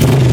you.